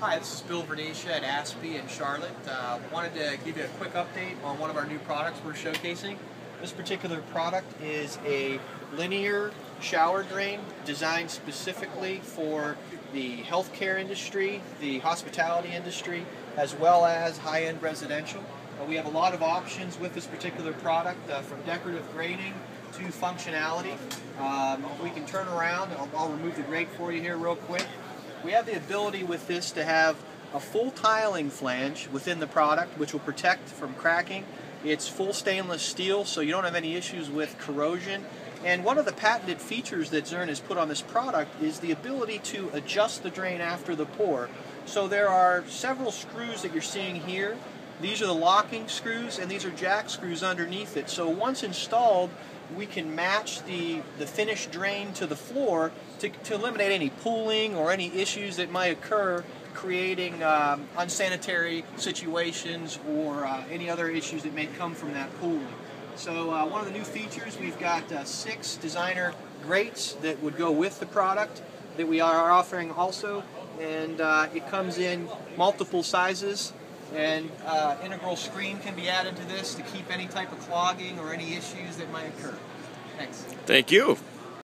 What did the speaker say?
Hi, this is Bill Verdecchia at ASPE in Charlotte. Uh, wanted to give you a quick update on one of our new products we're showcasing. This particular product is a linear shower drain designed specifically for the healthcare industry, the hospitality industry, as well as high-end residential. Uh, we have a lot of options with this particular product, uh, from decorative grading to functionality. Um, we can turn around, I'll, I'll remove the grate for you here real quick. We have the ability with this to have a full tiling flange within the product which will protect from cracking. It's full stainless steel so you don't have any issues with corrosion. And one of the patented features that Zurn has put on this product is the ability to adjust the drain after the pour. So there are several screws that you're seeing here. These are the locking screws and these are jack screws underneath it. So once installed, we can match the, the finished drain to the floor to, to eliminate any pooling or any issues that might occur creating um, unsanitary situations or uh, any other issues that may come from that pooling. So uh, one of the new features, we've got uh, six designer grates that would go with the product that we are offering also and uh, it comes in multiple sizes and uh, integral screen can be added to this to keep any type of clogging or any issues that might occur. Thanks. Thank you.